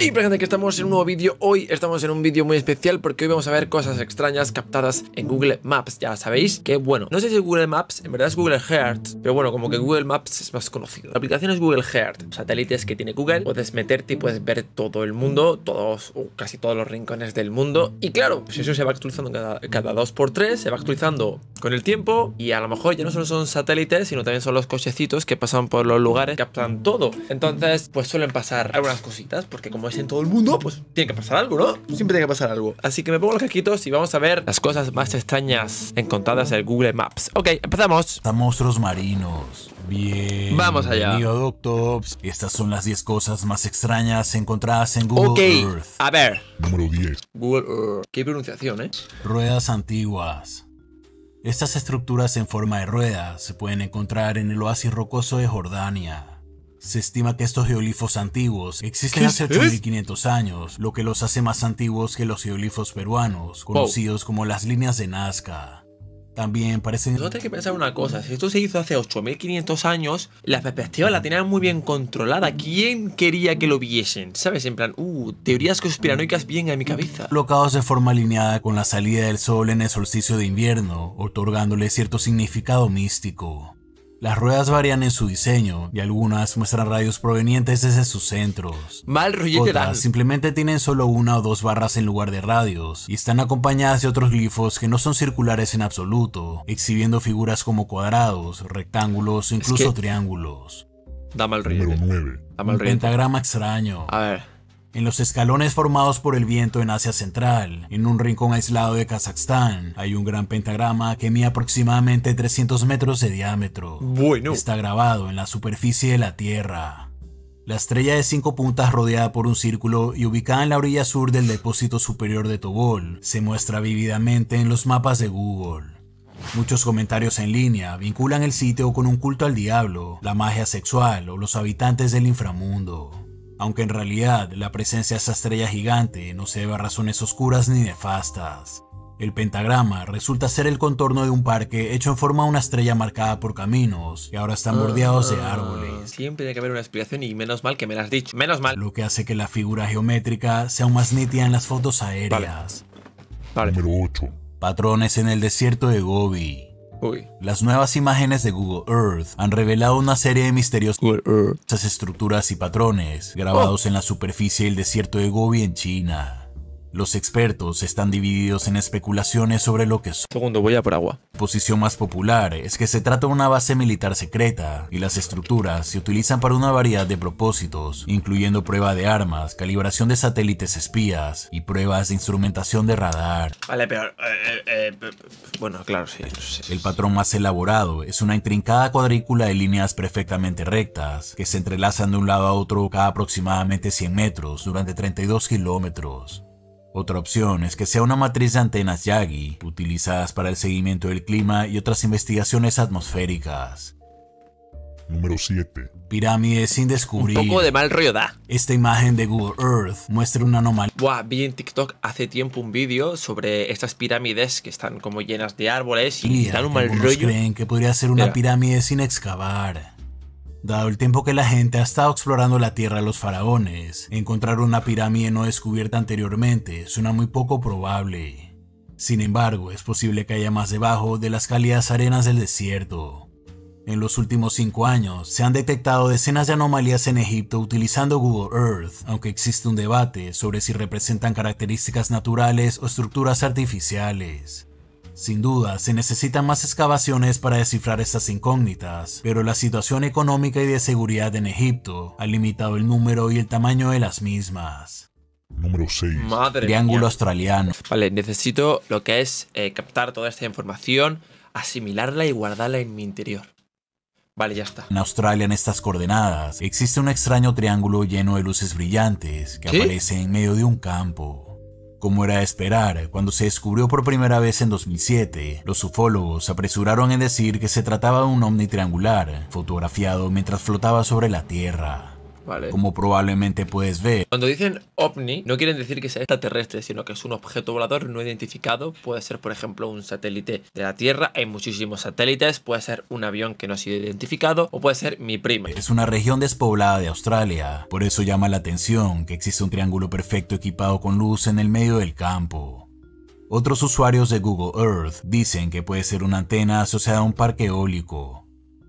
Y gente que estamos en un nuevo vídeo, hoy estamos en un vídeo muy especial porque hoy vamos a ver cosas extrañas captadas en Google Maps, ya sabéis que bueno, no sé si Google Maps, en verdad es Google Earth, pero bueno, como que Google Maps es más conocido. La aplicación es Google Earth, satélites que tiene Google, puedes meterte y puedes ver todo el mundo, todos o casi todos los rincones del mundo. Y claro, pues eso se va actualizando cada, cada 2x3, se va actualizando con el tiempo y a lo mejor ya no solo son satélites, sino también son los cochecitos que pasan por los lugares, captan todo. Entonces, pues suelen pasar algunas cositas porque como en todo el mundo, pues tiene que pasar algo, ¿no? Siempre tiene que pasar algo. Así que me pongo los caquitos y vamos a ver las cosas más extrañas encontradas en Google Maps. Ok, empezamos. A monstruos marinos. Bien. Vamos allá. Doctops. Estas son las 10 cosas más extrañas encontradas en Google Ok, Earth. a ver. Número 10. Google Earth. Qué pronunciación, ¿eh? Ruedas antiguas. Estas estructuras en forma de ruedas se pueden encontrar en el oasis rocoso de Jordania. Se estima que estos geolifos antiguos existen ¿Qué hace es? 8500 años, lo que los hace más antiguos que los geolifos peruanos, conocidos como las líneas de Nazca. También parecen Nosotros hay que pensar una cosa, si esto se hizo hace 8500 años, la perspectiva la tenían muy bien controlada. ¿Quién quería que lo viesen? ¿Sabes? En plan, uh, teorías conspiranoicas bien a mi cabeza. colocados de forma alineada con la salida del sol en el solsticio de invierno, otorgándole cierto significado místico. Las ruedas varían en su diseño y algunas muestran rayos provenientes desde sus centros. Mal. Otras simplemente tienen solo una o dos barras en lugar de radios y están acompañadas de otros glifos que no son circulares en absoluto, exhibiendo figuras como cuadrados, rectángulos o incluso que- triángulos. Da mal Número rollete. 9. Da mal Un pentagrama extraño. A ver. En los escalones formados por el viento en Asia Central, en un rincón aislado de Kazajstán, hay un gran pentagrama que mide aproximadamente 300 metros de diámetro. Bueno. Está grabado en la superficie de la Tierra. La estrella de cinco puntas rodeada por un círculo y ubicada en la orilla sur del depósito superior de Tobol se muestra vívidamente en los mapas de Google. Muchos comentarios en línea vinculan el sitio con un culto al diablo, la magia sexual o los habitantes del inframundo. Aunque en realidad la presencia de esa estrella gigante no se debe a razones oscuras ni nefastas. El pentagrama resulta ser el contorno de un parque hecho en forma de una estrella marcada por caminos y ahora están bordeados de Ah, árboles, Siempre tiene que haber una explicación y menos mal que me la has dicho. Menos mal. lo que hace que la figura geométrica sea aún más nítida en las fotos aéreas. Vale. Número 8. Patrones en el desierto de Gobi. Uy. Las nuevas imágenes de Google Earth han revelado una serie de misteriosas estructuras y patrones grabados en la superficie del desierto de Gobi en China. Los expertos están divididos en especulaciones sobre lo que son. Segundo, voy a por agua. La posición más popular es que se trata de una base militar secreta y las estructuras se utilizan para una variedad de propósitos, incluyendo prueba de armas, calibración de satélites espías y pruebas de instrumentación de radar. Vale, pero. eh, eh, eh, bueno, claro, sí. sí. El patrón más elaborado es una intrincada cuadrícula de líneas perfectamente rectas que se entrelazan de un lado a otro cada aproximadamente 100 metros durante 32 kilómetros. Otra opción es que sea una matriz de antenas Yagi, utilizadas para el seguimiento del clima y otras investigaciones atmosféricas. Número 7. Pirámides sin Un descubrir. poco de mal rollo da. Esta imagen de Google Earth muestra una anomalía Buah, vi en TikTok hace tiempo un vídeo sobre estas pirámides que están como llenas de árboles y que dan un mal rollo. creen que podría ser una Mira. pirámide sin excavar. Dado el tiempo que la gente ha estado explorando la tierra de los faraones, encontrar una pirámide no descubierta anteriormente suena muy poco probable. Sin embargo, es posible que haya más debajo de las cálidas arenas del desierto. En los últimos cinco años se han detectado decenas de anomalías en Egipto utilizando Google Earth, aunque existe un debate sobre si representan características naturales o estructuras artificiales. Sin duda, se necesitan más excavaciones para descifrar estas incógnitas, pero la situación económica y de seguridad en Egipto ha limitado el número y el tamaño de las mismas. Número 6. Madre Triángulo mía. australiano. Vale, necesito lo que es eh, captar toda esta información, asimilarla y guardarla en mi interior. Vale, ya está. En Australia, en estas coordenadas, existe un extraño triángulo lleno de luces brillantes que ¿Qué? aparece en medio de un campo. Como era de esperar, cuando se descubrió por primera vez en 2007, los ufólogos apresuraron en decir que se trataba de un ovni triangular, fotografiado mientras flotaba sobre la Tierra. Vale. Como probablemente puedes ver, Cuando dicen ovni, no quieren decir que sea extraterrestre, sino que es un objeto volador no identificado. Puede ser, por ejemplo, un satélite de la Tierra. Hay muchísimos satélites. Puede ser un avión que no ha sido identificado. O puede ser mi prima. es una región despoblada de Australia, por eso llama la atención que existe un triángulo perfecto equipado con luz en el medio del campo. Otros usuarios de Google Earth dicen que puede ser una antena asociada a un parque eólico.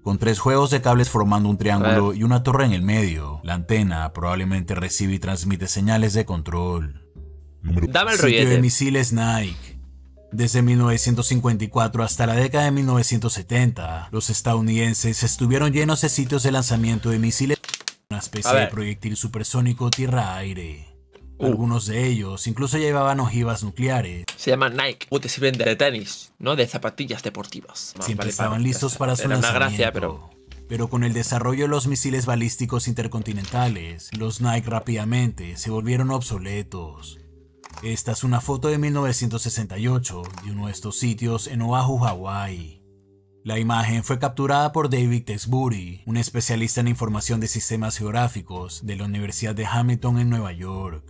Con tres juegos de cables formando un triángulo y una torre en el medio, la antena probablemente recibe y transmite señales de control. Número Dame el Sitio de misiles Nike. Desde 1954 hasta la década de 1970, los estadounidenses estuvieron llenos de sitios de lanzamiento de misiles, una especie de proyectil supersónico tierra-aire. Uh. Algunos de ellos incluso llevaban ojivas nucleares. Se llama Nike. O te sirven de tenis, ¿no? De zapatillas deportivas. Siempre vale estaban para- listos para su Era una lanzamiento. gracia, pero... Pero con el desarrollo de los misiles balísticos intercontinentales, los Nike rápidamente se volvieron obsoletos. Esta es una foto de 1968 de uno de estos sitios en Oahu, Hawái. La imagen fue capturada por David Texbury, un especialista en información de sistemas geográficos de la Universidad de Hamilton en Nueva York.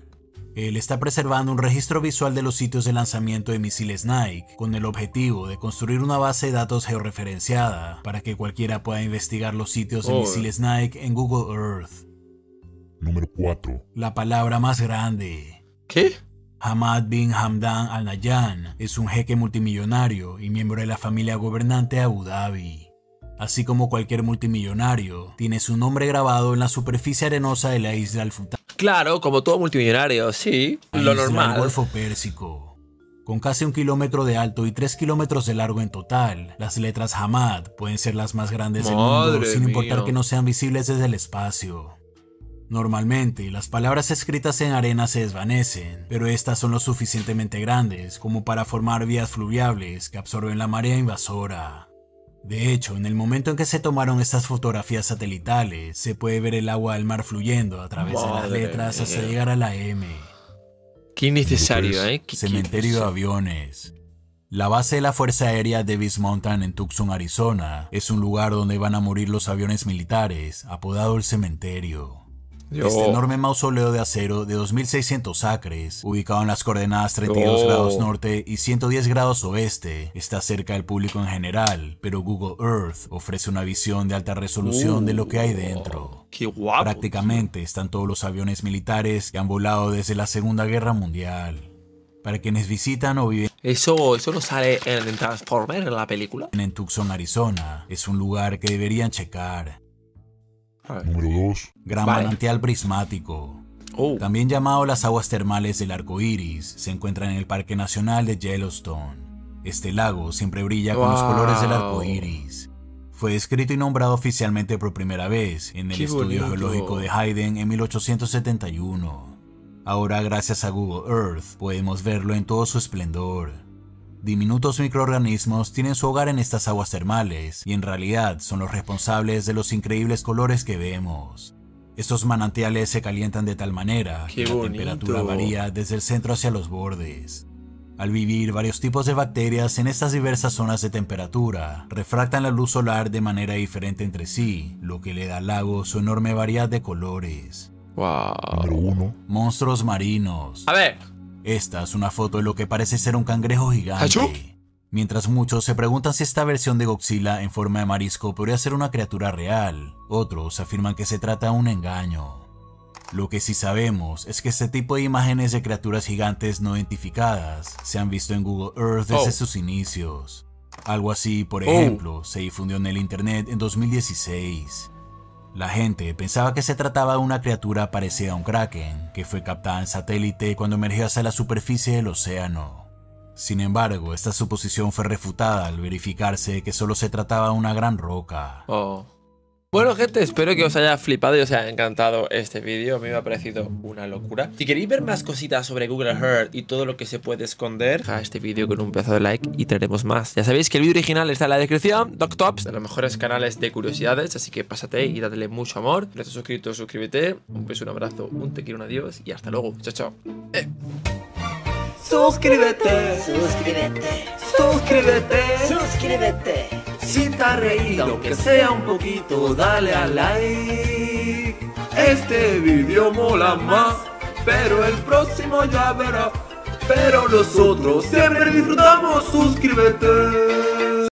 Él está preservando un registro visual de los sitios de lanzamiento de misiles Nike con el objetivo de construir una base de datos georreferenciada para que cualquiera pueda investigar los sitios de Oh. misiles Nike en Google Earth. Número 4. La palabra más grande. ¿Qué? Hamad bin Hamdan Al Nahyan es un jeque multimillonario y miembro de la familia gobernante de Abu Dhabi. Así como cualquier multimillonario, tiene su nombre grabado en la superficie arenosa de la isla Al Futan. Claro, como todo multimillonario, sí. Lo normal. Golfo Pérsico. Con casi un kilómetro de alto y tres kilómetros de largo en total, las letras Hamad pueden ser las más grandes del mundo sin importar mía. que no sean visibles desde el espacio. Normalmente, las palabras escritas en arena se desvanecen, pero estas son lo suficientemente grandes como para formar vías fluviables que absorben la marea invasora. De hecho, en el momento en que se tomaron estas fotografías satelitales, se puede ver el agua del mar fluyendo a través de las letras hasta llegar a la M. Qué innecesario, ¿eh? Qué- qué- Cementerio de aviones. La base de la Fuerza Aérea Davis Mountain en Tucson, Arizona, es un lugar donde van a morir los aviones militares, apodado el cementerio. Yo- Este enorme mausoleo de acero de 2600 acres, ubicado en las coordenadas 32 Oh. grados norte y 110 grados oeste, está cerca del público en general, pero Google Earth ofrece una visión de alta resolución de lo que hay dentro. Qué guapo. Prácticamente están todos los aviones militares que han volado desde la Segunda Guerra Mundial. Para quienes visitan o viven Eso, eso no sale en, en Transformer, en la película. en Tucson, Arizona, es un lugar que deberían checar. Número 2. Gran manantial prismático. Oh, También llamado las aguas termales del arco iris, se encuentra en el Parque Nacional de Yellowstone. Este lago siempre brilla con los colores del arco iris. Fue descrito y nombrado oficialmente por primera vez en el Qué estudio bonito. geológico de Hayden en 1871. Ahora, gracias a Google Earth, podemos verlo en todo su esplendor. Diminutos microorganismos tienen su hogar en estas aguas termales y en realidad son los responsables de los increíbles colores que vemos. Estos manantiales se calientan de tal manera Qué que la bonito. temperatura varía desde el centro hacia los bordes. Al vivir varios tipos de bacterias en estas diversas zonas de temperatura, refractan la luz solar de manera diferente entre sí, lo que le da al lago su enorme variedad de colores. wow. Número 1. Monstruos marinos. A ver, Esta es una foto de lo que parece ser un cangrejo gigante. Mientras muchos se preguntan si esta versión de Godzilla en forma de marisco podría ser una criatura real, otros afirman que se trata de un engaño. Lo que sí sabemos es que este tipo de imágenes de criaturas gigantes no identificadas se han visto en Google Earth desde Oh. sus inicios. Algo así, por Oh. ejemplo, se difundió en el Internet en 2016. La gente pensaba que se trataba de una criatura parecida a un kraken, que fue captada en satélite cuando emergió hacia la superficie del océano. Sin embargo, esta suposición fue refutada al verificarse que solo se trataba de una gran roca. Oh. Bueno, gente, espero que os haya flipado y os haya encantado este vídeo. A mí me ha parecido una locura. Si queréis ver más cositas sobre Google Earth y todo lo que se puede esconder, deja este vídeo con un pedazo de like y traeremos más. Ya sabéis que el vídeo original está en la descripción, DocTops, de los mejores canales de curiosidades, así que pásate y dadle mucho amor. Si no estás suscrito, suscríbete. Un beso, un abrazo, un te quiero, un adiós y hasta luego. Chao, chao. Eh. Suscríbete, Suscríbete, suscríbete. suscríbete. Si te has reído, aunque sea un poquito, dale a like. Este vídeo mola más, pero el próximo ya verá. Pero nosotros siempre disfrutamos, suscríbete.